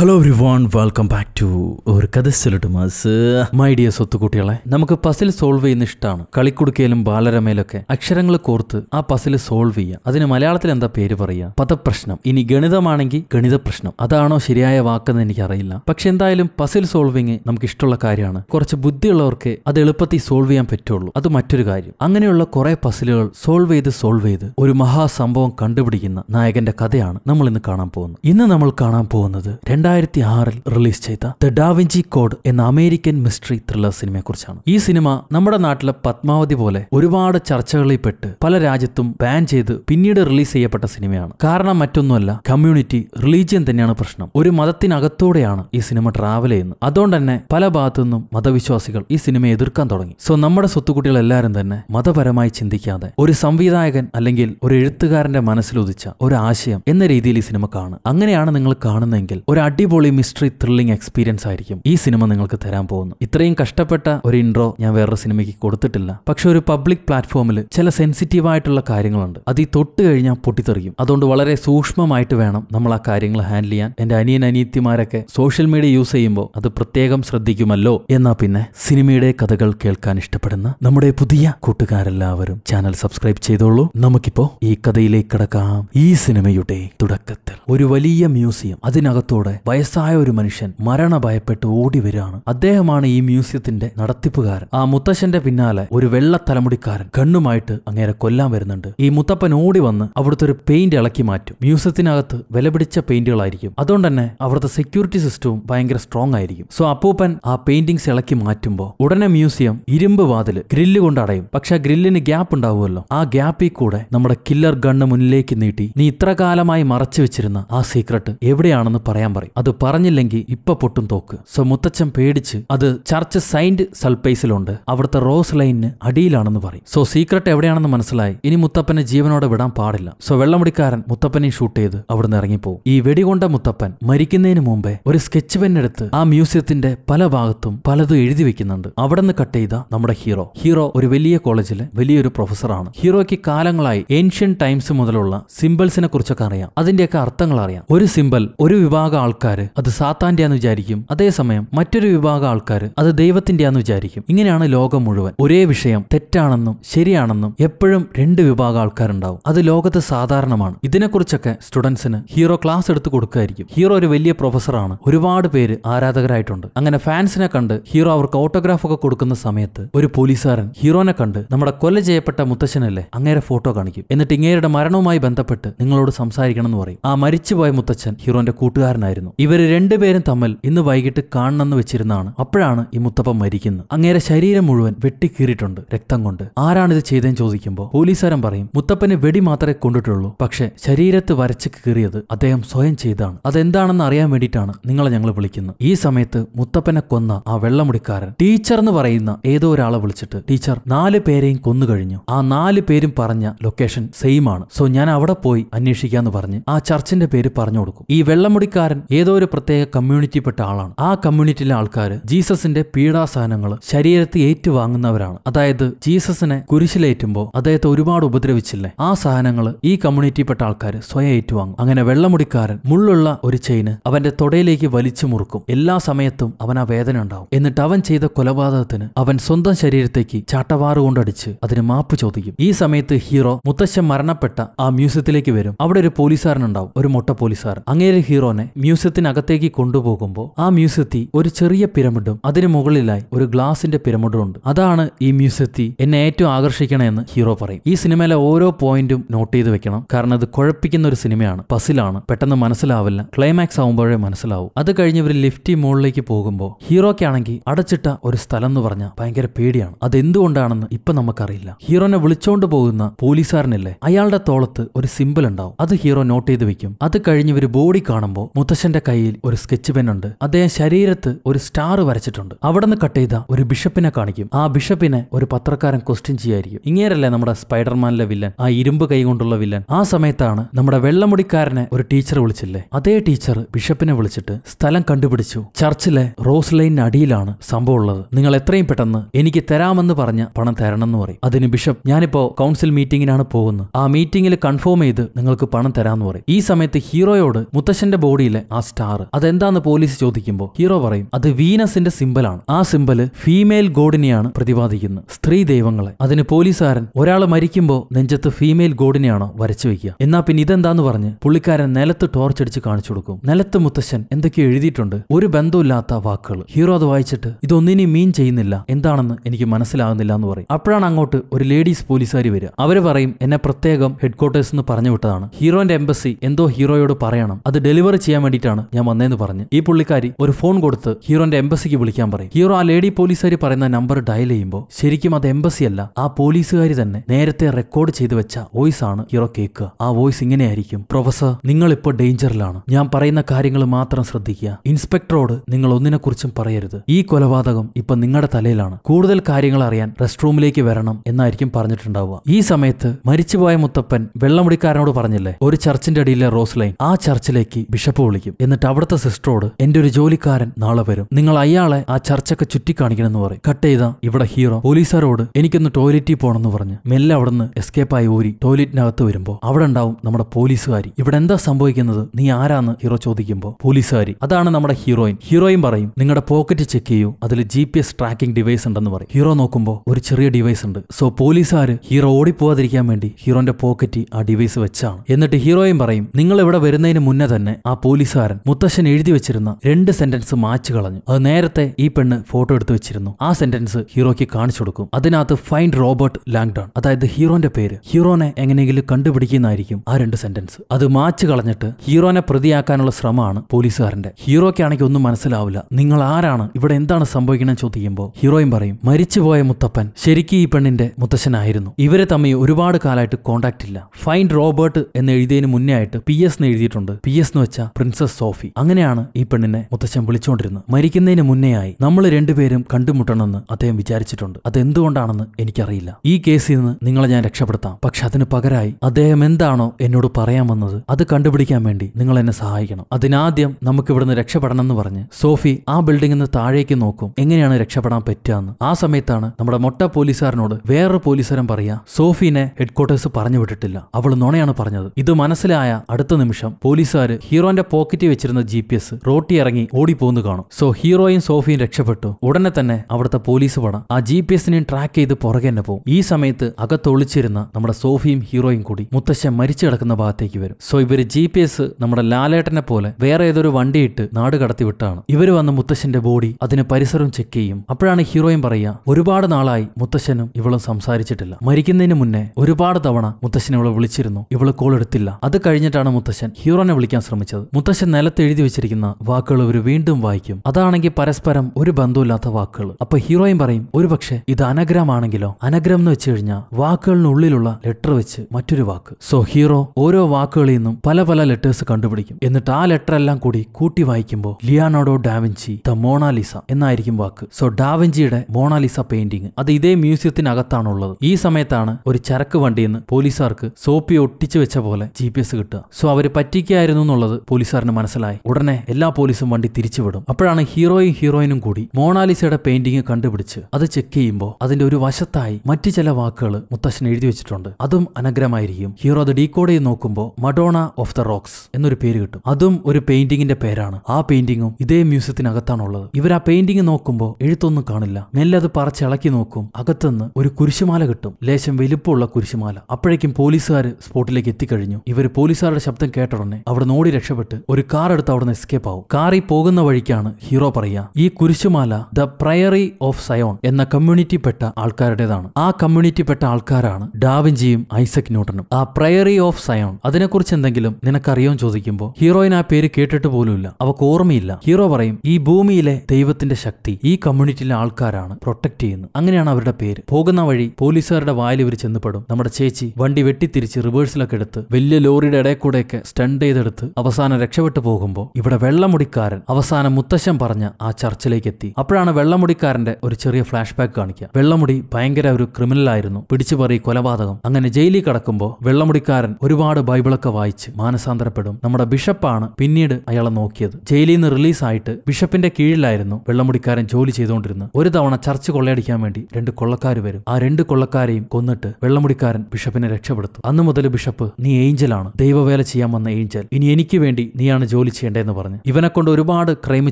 Hello everyone welcome back to ഒരു കഥ mass. My dear സ്വത്തുകുട്ടികളെ നമുക്ക് പസിൽ സോൾവ് ചെയ്യുന്ന ഇഷ്ടമാണ് കളിക്കുടുക്കയിലും ബാലരമയിലൊക്കെ അക്ഷരങ്ങൾ കോർത്ത് ആ പസിൽ സോൾവ് ചെയ്യുക അതിന് മലയാളത്തിൽ എന്താ പേര് പറയുക പദപ്രശ്നം. ഇനി ഗണിതമാണെങ്കിൽ ഗണിത പ്രശ്നം അതാണോ ശരിയായ വാക്കെന്ന് എനിക്കറിയില്ല. പക്ഷെ എന്തായാലും പസിൽ സോൾവിങ് നമുക്ക് ഇഷ്ടമുള്ള കാര്യമാണ്. കുറച്ച് ബുദ്ധിയുള്ളവർക്ക് അത് എളുപ്പത്തിൽ സോൾവ് ചെയ്യാൻ പറ്റുള്ളൂ. അത് മറ്റൊരു കാര്യം. അങ്ങനെയുള്ള കുറെ പസിലുകൾ സോൾവ് ചെയ്ത് സോൾവ് ചെയ്ത് ഒരു മഹാസംഭവം കണ്ടുപിടിക്കുന്ന നായകന്റെ കഥയാണ് നമ്മൾ ഇന്ന് കാണാൻ പോകുന്നത്. ഇന്ന് നമ്മൾ കാണാൻ പോകുന്നത് രണ്ടായിരത്തി ആറിൽ റിലീസ് ചെയ്ത ദ ഡാവിഞ്ചി കോഡ് എന്ന അമേരിക്കൻ മിസ്റ്ററി ത്രില്ലർ സിനിമയെക്കുറിച്ചാണ്. ഈ സിനിമ നമ്മുടെ നാട്ടിലെ പത്മാവതി പോലെ ഒരുപാട് ചർച്ചകളിൽ പെട്ട് പല രാജ്യത്തും ബാൻ ചെയ്ത് പിന്നീട് റിലീസ് ചെയ്യപ്പെട്ട സിനിമയാണ്. കാരണം മറ്റൊന്നുമല്ല കമ്മ്യൂണിറ്റി റിലീജിയൻ തന്നെയാണ് പ്രശ്നം. ഒരു മതത്തിനകത്തൂടെയാണ് ഈ സിനിമ ട്രാവൽ ചെയ്യുന്നത്. അതുകൊണ്ട് തന്നെ പല ഭാഗത്തു നിന്നും മതവിശ്വാസികൾ ഈ സിനിമയെ എതിർക്കാൻ തുടങ്ങി. സോ നമ്മുടെ സ്വത്തുകുട്ടികൾ എല്ലാവരും തന്നെ മതപരമായി ചിന്തിക്കാതെ ഒരു സംവിധായകൻ അല്ലെങ്കിൽ ഒരു എഴുത്തുകാരന്റെ മനസ്സിലുദിച്ച ഒരു ആശയം എന്ന രീതിയിൽ ഈ സിനിമ കാണും. അങ്ങനെയാണ് നിങ്ങൾ കാണുന്നതെങ്കിൽ ഒരു അടിപൊളി മിസ്റ്ററി ത്രില്ലിംഗ് എക്സ്പീരിയൻസ് ആയിരിക്കും ഈ സിനിമ നിങ്ങൾക്ക് തരാൻ പോകുന്നു ഇത്രയും കഷ്ടപ്പെട്ട ഒരു ഇൻട്രോ ഞാൻ വേറൊരു സിനിമയ്ക്ക് കൊടുത്തിട്ടില്ല. പക്ഷെ ഒരു പബ്ലിക് പ്ലാറ്റ്ഫോമിൽ ചില സെൻസിറ്റീവ് ആയിട്ടുള്ള കാര്യങ്ങളുണ്ട്. അത് ഈ തൊട്ട് കഴിഞ്ഞാൽ പൊട്ടിത്തെറിയും. അതുകൊണ്ട് വളരെ സൂക്ഷ്മമായിട്ട് വേണം നമ്മൾ ആ കാര്യങ്ങൾ ഹാൻഡിൽ ചെയ്യാൻ. എന്റെ അനിയൻ അനിയത്തിമാരൊക്കെ സോഷ്യൽ മീഡിയ യൂസ് ചെയ്യുമ്പോൾ അത് പ്രത്യേകം ശ്രദ്ധിക്കുമല്ലോ. എന്നാ പിന്നെ സിനിമയുടെ കഥകൾ കേൾക്കാൻ ഇഷ്ടപ്പെടുന്ന നമ്മുടെ പുതിയ കൂട്ടുകാരെല്ലാവരും ചാനൽ സബ്സ്ക്രൈബ് ചെയ്തോളൂ. നമുക്കിപ്പോ ഈ കഥയിലേക്ക് കടക്കാം. ഈ സിനിമയുടെ തുടക്കത്തിൽ ഒരു വലിയ മ്യൂസിയം അതിനകത്തൂടെ വയസ്സായ ഒരു മനുഷ്യൻ മരണ ഭയപ്പെട്ട് ഓടി വരികയാണ് അദ്ദേഹമാണ് ഈ മ്യൂസിയത്തിന്റെ നടത്തിപ്പുകാരൻ. ആ മുത്തശ്ശന്റെ പിന്നാലെ ഒരു വെള്ള തലമുടിക്കാരൻ കണ്ണുമായിട്ട് അങ്ങേരെ കൊല്ലാൻ വരുന്നുണ്ട്. ഈ മുത്തപ്പൻ ഓടി വന്ന് അവിടുത്തെ ഒരു പെയിന്റ് ഇളക്കി മാറ്റും. മ്യൂസിയത്തിനകത്ത് വിലപിടിച്ച പെയിന്റുകളായിരിക്കും. അതുകൊണ്ട് തന്നെ അവിടുത്തെ സെക്യൂരിറ്റി സിസ്റ്റവും ഭയങ്കര സ്ട്രോങ് ആയിരിക്കും. സോ അപ്പൂപ്പൻ ആ പെയിന്റിങ്സ് ഇളക്കി മാറ്റുമ്പോൾ ഉടനെ മ്യൂസിയം ഇരുമ്പ് വാതിൽ ഗ്രില്ല് കൊണ്ട് അടയും. പക്ഷെ ആ ഗ്രില്ലിന് ഗ്യാപ്പ് ഉണ്ടാവുമല്ലോ. ആ ഗ്യാപ്പിൽ കൂടെ നമ്മുടെ കില്ലർ ഗണ്ണ് മുന്നിലേക്ക് നീട്ടി നീ ഇത്ര കാലമായി മറച്ചു വെച്ചിരുന്ന ആ സീക്രട്ട് എവിടെയാണെന്ന് പറയാൻ പറയും. അത് പറഞ്ഞില്ലെങ്കിൽ ഇപ്പൊ പൊട്ടും തോക്ക്. സോ മുത്തച്ഛൻ പേടിച്ച് അത് ചർച്ച് സൈന്റ് സൾപ്പേസിലുണ്ട് അവിടുത്തെ റോസ് ലൈനിന് അടിയിലാണെന്ന് പറയും. സോ സീക്രട്ട് എവിടെയാണെന്ന് മനസ്സിലായി. ഇനി മുത്തപ്പനെ ജീവനോടെ വിടാൻ പാടില്ല. സോ വെള്ളമുടിക്കാരൻ മുത്തപ്പനെ ഷൂട്ട് ചെയ്ത് അവിടുന്ന് ഇറങ്ങിപ്പോവും ഈ വെടികൊണ്ട മുത്തപ്പൻ മരിക്കുന്നതിന് മുമ്പേ ഒരു സ്കെച്ച് പെൻ എടുത്ത് ആ മ്യൂസിയത്തിന്റെ പല ഭാഗത്തും പലതും എഴുതി വെക്കുന്നുണ്ട്. അവിടെ നിന്ന് കട്ട് ചെയ്ത നമ്മുടെ ഹീറോ. ഹീറോ ഒരു വലിയ കോളേജിലെ വലിയൊരു പ്രൊഫസറാണ്. ഹീറോയ്ക്ക് കാലങ്ങളായി ഏൻഷ്യൻ ടൈംസ് മുതലുള്ള സിമ്പിൾസിനെ കുറിച്ചൊക്കെ അറിയാം. അതിന്റെയൊക്കെ അർത്ഥങ്ങൾ അറിയാം. ഒരു സിമ്പിൾ ഒരു വിഭാഗം അത് സാത്താന്റെയാന്ന് വിചാരിക്കും. അതേസമയം മറ്റൊരു വിഭാഗം ആൾക്കാർ അത് ദൈവത്തിന്റെയാന്ന് വിചാരിക്കും. ഇങ്ങനെയാണ് ലോകം മുഴുവൻ. ഒരേ വിഷയം തെറ്റാണെന്നും ശരിയാണെന്നും എപ്പോഴും രണ്ട് വിഭാഗം ആൾക്കാരുണ്ടാവും. അത് ലോകത്ത് സാധാരണമാണ്. ഇതിനെക്കുറിച്ചൊക്കെ സ്റ്റുഡൻസിന് ഹീറോ ക്ലാസ് എടുത്ത് കൊടുക്കുകയായിരിക്കും ഹീറോ ഒരു വലിയ പ്രൊഫസറാണ്. ഒരുപാട് പേര് ആരാധകരായിട്ടുണ്ട്. അങ്ങനെ ഫാൻസിനെ കണ്ട് ഹീറോ അവർക്ക് ഓട്ടോഗ്രാഫ് ഒക്കെ കൊടുക്കുന്ന സമയത്ത് ഒരു പോലീസുകാരൻ ഹീറോനെ കണ്ട് നമ്മുടെ കൊല ചെയ്യപ്പെട്ട മുത്തച്ഛനല്ലേ അങ്ങേരെ ഫോട്ടോ കാണിക്കും. എന്നിട്ട് ഇങ്ങേരുടെ മരണവുമായി ബന്ധപ്പെട്ട് നിങ്ങളോട് സംസാരിക്കണം എന്ന് പറയും. ആ മരിച്ചുപോയ മുത്തച്ഛൻ ഹീറോന്റെ കൂട്ടുകാരനായിരുന്നു. ഇവർ രണ്ടുപേരും തമ്മിൽ ഇന്ന് വൈകിട്ട് കാണണമെന്ന് വെച്ചിരുന്നാണ് അപ്പോഴാണ് ഈ മുത്തപ്പൻ മരിക്കുന്നത്. അങ്ങേരെ ശരീരം മുഴുവൻ വെട്ടിക്കീറിയിട്ടുണ്ട് രക്തം കൊണ്ട്. ആരാണിത് ചെയ്തതെന്ന് ചോദിക്കുമ്പോൾ പോലീസുകാരൻ പറയും മുത്തപ്പന് വെടി മാത്രമേ കൊണ്ടിട്ടുള്ളൂ. പക്ഷെ ശരീരത്ത് വരച്ച് കീറിയത് അദ്ദേഹം സ്വയം ചെയ്താണ് അതെന്താണെന്ന് അറിയാൻ വേണ്ടിയിട്ടാണ് നിങ്ങളെ ഞങ്ങൾ വിളിക്കുന്നത്. ഈ സമയത്ത് മുത്തപ്പനെ കൊന്ന ആ വെള്ളമുടിക്കാരൻ ടീച്ചർ എന്ന് പറയുന്ന ഏതോ ഒരാളെ വിളിച്ചിട്ട് ടീച്ചർ നാല് പേരെയും കൊന്നു കഴിഞ്ഞു. ആ നാല് പേരും പറഞ്ഞ ലൊക്കേഷൻ സെയിം ആണ് സോ ഞാൻ അവിടെ പോയി അന്വേഷിക്കാന്ന് പറഞ്ഞ് ആ ചർച്ചിന്റെ പേര് പറഞ്ഞു കൊടുക്കും. ഈ വെള്ളമുടിക്കാരൻ ഏതോ ഒരു പ്രത്യേക കമ്മ്യൂണിറ്റിപ്പെട്ട ആളാണ്. ആ കമ്മ്യൂണിറ്റിയിലെ ആൾക്കാർ ജീസസിന്റെ പീഡാസഹനങ്ങൾ ശരീരത്തിൽ ഏറ്റുവാങ്ങുന്നവരാണ്. അതായത് ജീസസിനെ കുരിശിലേറ്റുമ്പോൾ അദ്ദേഹത്തെ ഒരുപാട് ഉപദ്രവിച്ചില്ലേ? ആ സാധനങ്ങൾ ഈ കമ്മ്യൂണിറ്റിപ്പെട്ട ആൾക്കാർ സ്വയം ഏറ്റുവാങ്ങും. അങ്ങനെ വെള്ളമുടിക്കാരൻ മുള്ളുള്ള ഒരു ചെയിന് അവന്റെ തൊടയിലേക്ക് വലിച്ചു മുറുക്കും. എല്ലാ സമയത്തും അവൻ ആ വേദന ഉണ്ടാവും. എന്നിട്ട് അവൻ ചെയ്ത കൊലപാതകത്തിന് അവൻ സ്വന്തം ശരീരത്തേക്ക് ചാട്ടവാറ് കൊണ്ടടിച്ച് അതിന് മാപ്പ് ചോദിക്കും. ഈ സമയത്ത് ഹീറോ മുത്തശ്ശൻ മരണപ്പെട്ട ആ മ്യൂസിയത്തിലേക്ക് വരും. അവിടെ ഒരു പോലീസുകാരൻ ഉണ്ടാവും. ഒരു മൊട്ട പോലീസുകാരൻ. അങ്ങേര് ഹീറോനെ മ്യൂസിയത്തിനകത്തേക്ക് കൊണ്ടുപോകുമ്പോൾ ആ മ്യൂസിയത്തിൽ ഒരു ചെറിയ പിരമിഡും അതിന് മുകളിലായി ഒരു ഗ്ലാസിന്റെ പിരമിഡും ഉണ്ട് അതാണ് ഈ മ്യൂസിയത്തിൽ എന്നെ ഏറ്റവും ആകർഷിക്കണമെന്ന് ഹീറോ പറയും. ഈ സിനിമയിലെ ഓരോ പോയിന്റും നോട്ട് ചെയ്ത് വെക്കണം. കാരണം അത് കുഴപ്പിക്കുന്ന ഒരു സിനിമയാണ്. പസിലാണ്. പെട്ടെന്ന് മനസ്സിലാവില്ല. ക്ലൈമാക്സ് ആവുമ്പോഴേ മനസ്സിലാവും. അത് കഴിഞ്ഞ് ഇവർ ലിഫ്റ്റി മുകളിലേക്ക് പോകുമ്പോൾ ഹീറോയ്ക്കാണെങ്കിൽ അടച്ചിട്ട ഒരു സ്ഥലം എന്ന് പറഞ്ഞാൽ ഭയങ്കര പേടിയാണ്. അത് എന്തുകൊണ്ടാണെന്ന് ഇപ്പൊ നമുക്കറിയില്ല. ഹീറോനെ വിളിച്ചോണ്ട് പോകുന്ന പോലീസുകാരനല്ലേ അയാളുടെ തോളത്ത് ഒരു സിമ്പിൾ ഉണ്ടാവും. അത് ഹീറോ നോട്ട് ചെയ്ത് വെക്കും. അത് കഴിഞ്ഞ് ഒരു ബോഡി കാണുമ്പോൾ മുത്തശ്ശന്റെ കയ്യിൽ ഒരു സ്കെച്ച് പെൻ ഉണ്ട്. അദ്ദേഹം ശരീരത്ത് ഒരു സ്റ്റാർ വരച്ചിട്ടുണ്ട്. അവിടെ നിന്ന് കട്ട് ചെയ്ത ഒരു ബിഷപ്പിനെ കാണിക്കും. ആ ബിഷപ്പിനെ ഒരു പത്രക്കാരൻ ക്വസ്റ്റ്യൻ ചെയ്യായിരിക്കും. ഇങ്ങേരല്ലേ നമ്മുടെ സ്പൈഡർമാനിലെ വില്ലൻ. ആ ഇരുമ്പ് കൈ കൊണ്ടുള്ള വില്ലൻ. ആ സമയത്താണ് നമ്മുടെ വെള്ളമുടിക്കാരനെ ഒരു ടീച്ചർ വിളിച്ചില്ലേ? അതേ ടീച്ചർ ബിഷപ്പിനെ വിളിച്ചിട്ട് സ്ഥലം കണ്ടുപിടിച്ചു. ചർച്ചിലെ റോസ് ലൈനിന് അടിയിലാണ് സംഭവം ഉള്ളത്. നിങ്ങൾ എത്രയും പെട്ടെന്ന് എനിക്ക് തരാമെന്ന് പറഞ്ഞ പണം തരണം എന്ന് പറയും. അതിന് ബിഷപ്പ് ഞാനിപ്പോ കൗൺസിൽ മീറ്റിംഗിനാണ് പോകുന്നത്. ആ മീറ്റിംഗിൽ കൺഫേം ചെയ്ത് നിങ്ങൾക്ക് പണം തരാമെന്ന് പറയും. ഈ സമയത്ത് ഹീറോയോട് മുത്തശ്ശന്റെ ബോഡിയിലെ ആ സ്റ്റാർ അതെന്താന്ന് പോലീസ് ചോദിക്കുമ്പോൾ ഹീറോ പറയും അത് വീനസിന്റെ സിമ്പലാണ്. ആ സിമ്പൽ ഫീമെയിൽ ഗോഡിനെയാണ് പ്രതിപാദിക്കുന്നത്. സ്ത്രീ ദൈവങ്ങളെ. അതിന് പോലീസുകാരൻ ഒരാൾ മരിക്കുമ്പോൾ നെഞ്ചത്ത് ഫീമെയിൽ ഗോഡിനെയാണോ വരച്ചു വെക്കുക. എന്നാ പിന്നെ ഇതെന്താന്ന് പറഞ്ഞ് പുള്ളിക്കാരൻ നിലത്ത് ടോർച്ച് അടിച്ച് കാണിച്ചു കൊടുക്കും. നിലത്ത് മുത്തശ്ശൻ എന്തൊക്കെയോ എഴുതിയിട്ടുണ്ട്. ഒരു ബന്ധമില്ലാത്ത വാക്കുകൾ ഹീറോ അത് വായിച്ചിട്ട് ഇതൊന്നിനും മീൻ ചെയ്യുന്നില്ല. എന്താണെന്ന് എനിക്ക് മനസ്സിലാകുന്നില്ല എന്ന് പറയും. അപ്പോഴാണ് അങ്ങോട്ട് ഒരു ലേഡീസ് പോലീസുകാരി വരിക. അവർ പറയും എന്നെ പ്രത്യേകം ഹെഡ്ക്വാർട്ടേഴ്സ് എന്ന് പറഞ്ഞു വിട്ടതാണ്. ഹീറോന്റെ എംബസി എന്തോ ഹീറോയോട് പറയണം. അത് ഡെലിവറി ചെയ്യാൻ വേണ്ടിയിട്ടാണ്. ഞാൻ വന്നതെന്ന് പറഞ്ഞ്. ഈ പുള്ളിക്കാരി ഒരു ഫോൺ കൊടുത്ത് ഹീറോന്റെ എംബസിക്ക് വിളിക്കാൻ പറയും. ഹീറോ ആ ലേഡി പോലീസുകാരി പറയുന്ന നമ്പർ ഡയൽ ചെയ്യുമ്പോൾ ശരിക്കും അത് എംബസി അല്ല ആ പോലീസുകാരി തന്നെ നേരത്തെ റെക്കോർഡ് ചെയ്തു വെച്ച വോയിസ് ആണ് ഹീറോ കേൾക്കുക. ആ വോയിസ് ഇങ്ങനെയായിരിക്കും. പ്രൊഫസർ നിങ്ങൾ ഇപ്പോൾ ഡേഞ്ചറിലാണ് ഞാൻ പറയുന്ന കാര്യങ്ങൾ മാത്രം ശ്രദ്ധിക്കുക. ഇൻസ്പെക്ടറോട് നിങ്ങൾ ഒന്നിനെക്കുറിച്ചും പറയരുത്. ഈ കൊലപാതകം ഇപ്പൊ നിങ്ങളുടെ തലയിലാണ്. കൂടുതൽ കാര്യങ്ങൾ അറിയാൻ റെസ്റ്റ് റൂമിലേക്ക് വരണം എന്നായിരിക്കും പറഞ്ഞിട്ടുണ്ടാവുക. ഈ സമയത്ത് മരിച്ചുപോയ മുത്തപ്പൻ വെള്ളമുടിക്കാരനോട് പറഞ്ഞില്ലേ? ഒരു ചർച്ചിന്റെ അടിയിലെ റോസ് ലൈൻ. ആ ചർച്ചിലേക്ക് ബിഷപ്പ് വിളിക്കും. എന്നിട്ട് അവിടുത്തെ സിസ്റ്ററോട് എന്റെ ഒരു ജോലിക്കാരൻ നാളെ വരും. നിങ്ങൾ അയാളെ ആ ചർച്ചൊക്കെ ചുറ്റിക്കാണിക്കണമെന്ന് പറയും. കട്ട് ചെയ്ത ഇവിടെ ഹീറോ പോലീസുകാരോട് എനിക്കൊന്ന് ടോയ്ലറ്റിൽ പോകണമെന്ന് പറഞ്ഞ് മെല്ലെ അവിടുന്ന് എസ്കേപ്പ് ആയി ഊരി ടോയ്ലറ്റിനകത്ത് വരുമ്പോൾ അവിടെ ഉണ്ടാവും നമ്മുടെ പോലീസുകാരി. ഇവിടെ എന്താ സംഭവിക്കുന്നത്? നീ ആരാന്ന് ഹീറോ ചോദിക്കുമ്പോൾ പോലീസുകാരി. അതാണ് നമ്മുടെ ഹീറോയിൻ. ഹീറോയിൻ പറയും നിങ്ങളുടെ പോക്കറ്റ് ചെക്ക് ചെയ്യൂ. അതിൽ G P S tracking device ഉണ്ടെന്ന് പറയും. ഹീറോ നോക്കുമ്പോൾ ഒരു ചെറിയ ഡിവൈസ് ഉണ്ട്. സോ പോലീസുകാർ ഹീറോ ഓടിപ്പോവാതിരിക്കാൻ വേണ്ടി ഹീറോന്റെ പോക്കറ്റ് ആ ഡിവൈസ് വെച്ചാണ്. എന്നിട്ട് ഹീറോയും പറയും നിങ്ങൾ ഇവിടെ വരുന്നതിന് മുന്നേ തന്നെ ആ പോലീസുകാരൻ മുത്തശ്ശൻ എഴുതി വെച്ചിരുന്ന രണ്ട് സെന്റൻസ് മാച്ച് കളഞ്ഞു. അത് നേരത്തെ ഈ പെണ്ണ് ഫോട്ടോ എടുത്തു വെച്ചിരുന്നു. ആ സെന്റൻസ് ഹീറോയ്ക്ക് കാണിച്ചു കൊടുക്കും. അതിനകത്ത് ഫൈൻഡ് റോബർട്ട് ലാങ്ഡൺ അതായത് ഹീറോന്റെ പേര്. ഹീറോനെ എങ്ങനെയെങ്കിലും കണ്ടുപിടിക്കുന്നതായിരിക്കും ആ രണ്ട് സെന്റൻസ് അത് മാച്ച് കളഞ്ഞിട്ട് ഹീറോനെ പ്രതിയാക്കാനുള്ള ശ്രമമാണ് പോലീസുകാരന്റെ ഹീറോയ്ക്കാണെങ്കിൽ ഒന്നും മനസ്സിലാവില്ല. നിങ്ങൾ ആരാണ്? ഇവിടെ എന്താണ് സംഭവിക്കണമെന്ന് ചോദിക്കുമ്പോൾ ഹീറോയും പറയും മരിച്ചുപോയ മുത്തപ്പൻ. ശരിക്കും ഈ പെണ്ണിന്റെ മുത്തശ്ശനായിരുന്നു. ഇവരെ തമ്മിൽ ഒരുപാട് കാലമായിട്ട് കോണ്ടാക്ട് ഇല്ല. ഫൈൻഡ് റോബർട്ട് എന്ന് എഴുതിയതിന് മുന്നേ ആയിട്ട് പി എസ് എന്ന് എഴുതിയിട്ടുണ്ട്. പി എസ് എന്ന് വെച്ചാൽ പ്രിൻസസ് സോഫി. അങ്ങനെയാണ് ഈ പെണ്ണിനെ മുത്തശ്ശൻ വിളിച്ചുകൊണ്ടിരുന്നത് മരിക്കുന്നതിന് മുന്നേയായി നമ്മൾ രണ്ടുപേരും കണ്ടുമുട്ടണമെന്ന് അദ്ദേഹം വിചാരിച്ചിട്ടുണ്ട്. അതെന്തുകൊണ്ടാണെന്ന് എനിക്കറിയില്ല. ഈ കേസിൽ നിന്ന് നിങ്ങളെ ഞാൻ രക്ഷപ്പെടുത്താം. പക്ഷെ അതിന് പകരമായി അദ്ദേഹം എന്താണോ എന്നോട് പറയാൻ വന്നത് അത് കണ്ടുപിടിക്കാൻ വേണ്ടി നിങ്ങൾ എന്നെ സഹായിക്കണം. അതിനാദ്യം നമുക്ക് ഇവിടുന്ന് രക്ഷപ്പെടണം എന്ന് പറഞ്ഞ് സോഫി ആ ബിൽഡിംഗിൽ നിന്ന് താഴേക്ക് നോക്കും. എങ്ങനെയാണ് രക്ഷപ്പെടാൻ പറ്റുകയെന്ന് ആ സമയത്താണ് നമ്മുടെ മൊട്ട പോലീസുകാരനോട് വേറൊരു പോലീസുകാരൻ പറയാ സോഫീനെ ഹെഡ്ക്വാർട്ടേഴ്സ് പറഞ്ഞു വിട്ടിട്ടില്ല. അവൾ നുണയാണ് പറഞ്ഞത്. ഇത് മനസ്സിലായ അടുത്ത നിമിഷം പോലീസുകാർ ഹീറോന്റെ പോക്കറ്റിൽ വെച്ചിരുന്ന ജി പി എസ് റോട്ടി ഇറങ്ങി ഓടിപ്പോന്ന് കാണും. സോ ഹീറോയും സോഫിയും രക്ഷപ്പെട്ടു. ഉടനെ തന്നെ അവിടുത്തെ പോലീസ് പട. ആ ജി പി എസിനെയും ട്രാക്ക് ചെയ്ത് പുറകെ തന്നെ പോകും. ഈ സമയത്ത് അകത്തൊളിച്ചിരുന്ന നമ്മുടെ സോഫിയും ഹീറോയും കൂടി മുത്തശ്ശൻ മരിച്ചു കിടക്കുന്ന ഭാഗത്തേക്ക് വരും. സോ ഇവർ ജി പി എസ് നമ്മുടെ ലാലേട്ടനെ പോലെ വേറെ ഏതൊരു വണ്ടിയിട്ട് നാട് കടത്തി വിട്ടാണ്. ഇവർ വന്ന് മുത്തശ്ശന്റെ ബോഡി അതിന് പരിസരം ചെക്ക് ചെയ്യും. അപ്പോഴാണ് ഹീറോയും പറയുക ഒരുപാട് നാളായി മുത്തശ്ശനും ഇവളും സംസാരിച്ചിട്ടില്ല. മരിക്കുന്നതിന് മുന്നേ ഒരുപാട് തവണ മുത്തശ്ശൻ ഇവളെ വിളിച്ചിരുന്നു. ഇവൾ കോൾ എടുത്തില്ല. അത് കഴിഞ്ഞിട്ടാണ് മുത്തശ്ശൻ ഹീറോനെ വിളിക്കാൻ ശ്രമിച്ചത്. മുത്തശ്ശൻ നിലത്ത് എഴുതി വെച്ചിരിക്കുന്ന വാക്കുകൾ ഇവർ വീണ്ടും വായിക്കും. അതാണെങ്കിൽ പരസ്പരം ഒരു ബന്ധമില്ലാത്ത വാക്കുകൾ. അപ്പൊ ഹീറോയും പറയും ഒരുപക്ഷെ ഇത് അനഗ്രഹമാണെങ്കിലോ അനഗ്രം എന്ന് വെച്ച് കഴിഞ്ഞാൽ വാക്കുകളിനുള്ളിലുള്ള ലെറ്റർ വെച്ച് മറ്റൊരു വാക്ക്. സോ ഹീറോ ഓരോ വാക്കുകളിൽ നിന്നും പല പല ലെറ്റേഴ്സ് കണ്ടുപിടിക്കും. എന്നിട്ട് ആ ലെറ്റർ എല്ലാം കൂടി കൂട്ടി വായിക്കുമ്പോൾ Leonardo da Vinci the Mona Lisa എന്നായിരിക്കും വാക്ക്. സോ ഡാവിൻചിയുടെ മോണാലിസ പെയിന്റിംഗ് അത് ഇതേ മ്യൂസിയത്തിനകത്താണുള്ളത്. ഈ സമയത്താണ് ഒരു ചരക്ക് വണ്ടിയിൽ നിന്ന് പോലീസുകാർക്ക് സോപ്പി ഒട്ടിച്ചു വെച്ച പോലെ ജി പി എസ് കിട്ടുക. സോ അവർ പറ്റിക്കായിരുന്നു എന്നുള്ളത് പോലീസുകാരന് മനസ്സിലായി ഉടനെ എല്ലാ പോലീസും വണ്ടി തിരിച്ചുവിടും. അപ്പോഴാണ് ഹീറോയും ഹീറോയിനും കൂടി മോണാലിസയുടെ പെയിന്റിങ് കണ്ടുപിടിച്ച് അത് ചെക്ക് ചെയ്യുമ്പോൾ അതിന്റെ ഒരു വശത്തായി മറ്റു ചില വാക്കുകൾ മുത്തശ്ശൻ എഴുതി വെച്ചിട്ടുണ്ട്. അതും അനഗ്രമായിരിക്കും. ഹീറോ അത് ഡീകോഡ് ചെയ്ത് നോക്കുമ്പോൾ മഡോണ ഓഫ് ദ റോക്സ് എന്നൊരു പേര് കിട്ടും. അതും ഒരു പെയിന്റിങ്ങിന്റെ പേരാണ്. ആ പെയിന്റിങ്ങും ഇതേ മ്യൂസിയത്തിനകത്താണുള്ളത്. ഇവർ ആ പെയിന്റിങ് നോക്കുമ്പോൾ എഴുത്തൊന്നും കാണില്ല. മെല്ലെ അത് പറിച്ചിളക്കി നോക്കും. അകത്തുനിന്ന് ഒരു കുരിശുമാല കിട്ടും. ലേശം വലിപ്പമുള്ള കുരിശുമാല. അപ്പോഴേക്കും പോലീസുകാർ സ്പോട്ടിലേക്ക് എത്തിക്കഴിഞ്ഞു. ഇവർ പോലീസുകാരുടെ ശബ്ദം കേട്ട ഉടനെ അവിടെ നോടി രക്ഷപ്പെട്ട് ഒരു കാർ എടുത്ത് അവിടെ നിന്ന് എസ്കേപ്പ് ആവും. കാറി പോകുന്ന വഴിക്കാണ് ഹീറോ പറയുക ഈ കുരിശുമാല ദ പ്രയറി ഓഫ് സയോൺ എന്ന കമ്മ്യൂണിറ്റി പെട്ട ആൾക്കാരുടേതാണ്. ആ കമ്മ്യൂണിറ്റി പെട്ട ആൾക്കാരാണ് ഡാവിഞ്ചിയും ഐസക് ന്യൂട്ടനും. ആ പ്രയറി ഓഫ് സയോൺ അതിനെക്കുറിച്ച് എന്തെങ്കിലും നിനക്കറിയോ ചോദിക്കുമ്പോൾ ഹീറോയിൻ ആ പേര് കേട്ടിട്ട് പോലുമില്ല. അവക്ക് ഓർമ്മയില്ല. ഹീറോ പറയും ഈ ഭൂമിയിലെ ദൈവത്തിന്റെ ശക്തി ഈ കമ്മ്യൂണിറ്റിയിലെ ആൾക്കാരാണ് പ്രൊട്ടക്ട് ചെയ്യുന്നത് അങ്ങനെയാണ് അവരുടെ പേര്. പോകുന്ന വഴി പോലീസുകാരുടെ വായിൽ ഇവർ ചെന്നപ്പെടും നമ്മുടെ ചേച്ചി വണ്ടി വെട്ടിത്തിരിച്ച് റിവേഴ്സിലൊക്കെ എടുത്ത് വലിയ ലോറിയുടെ ഇടയിൽ കൂടെയൊക്കെ സ്റ്റണ്ട് ചെയ്തെടുത്ത് അവസാനം രക്ഷപ്പെട്ടു പോകുമ്പോൾ ഇവിടെ വെള്ളമുടിക്കാരൻ അവസാനം മുത്തശ്ശൻ പറഞ്ഞ ആ ചർച്ചിലേക്ക് എത്തി അപ്പോഴാണ് വെള്ളമുടിക്കാരന്റെ ഒരു ചെറിയ ഫ്ലാഷ് ബാക്ക് കാണിക്കുക. വെള്ളമുടി ഭയങ്കര ഒരു ക്രിമിനലായിരുന്നു പിടിച്ചുപറി കൊലപാതകം. അങ്ങനെ ജയിലിൽ കടക്കുമ്പോൾ വെള്ളമുടിക്കാരൻ ഒരുപാട് ബൈബിളൊക്കെ വായിച്ച് മാനസാന്തരപ്പെടും. നമ്മുടെ ബിഷപ്പാണ് പിന്നീട് അയാളെ നോക്കിയത്. ജയിലിൽ നിന്ന് റിലീസായിട്ട് ബിഷപ്പിന്റെ കീഴിലായിരുന്നു വെള്ളമുടിക്കാരൻ ജോലി ചെയ്തുകൊണ്ടിരുന്നത്. ഒരു തവണ ചർച്ച് കൊള്ളയടിക്കാൻ വേണ്ടി രണ്ട് കൊള്ളക്കാർ വരും. ആ രണ്ട് കൊള്ളക്കാരെയും കൊന്നിട്ട് വെള്ളമുടിക്കാരൻ ബിഷപ്പിനെ രക്ഷപ്പെടുത്തും. അന്ന് മുതൽ ബിഷപ്പ് നീ ഏഞ്ചലാണ്. ദൈവവേല ചെയ്യാൻ വന്ന ഏഞ്ചൽ. ഇനി എനിക്ക് വേണ്ടി നീയാണ് ജോലി ജോലി ചെയ്യേണ്ടതെന്ന് പറഞ്ഞ് ഇവനെ കൊണ്ട് ഒരുപാട് ക്രൈം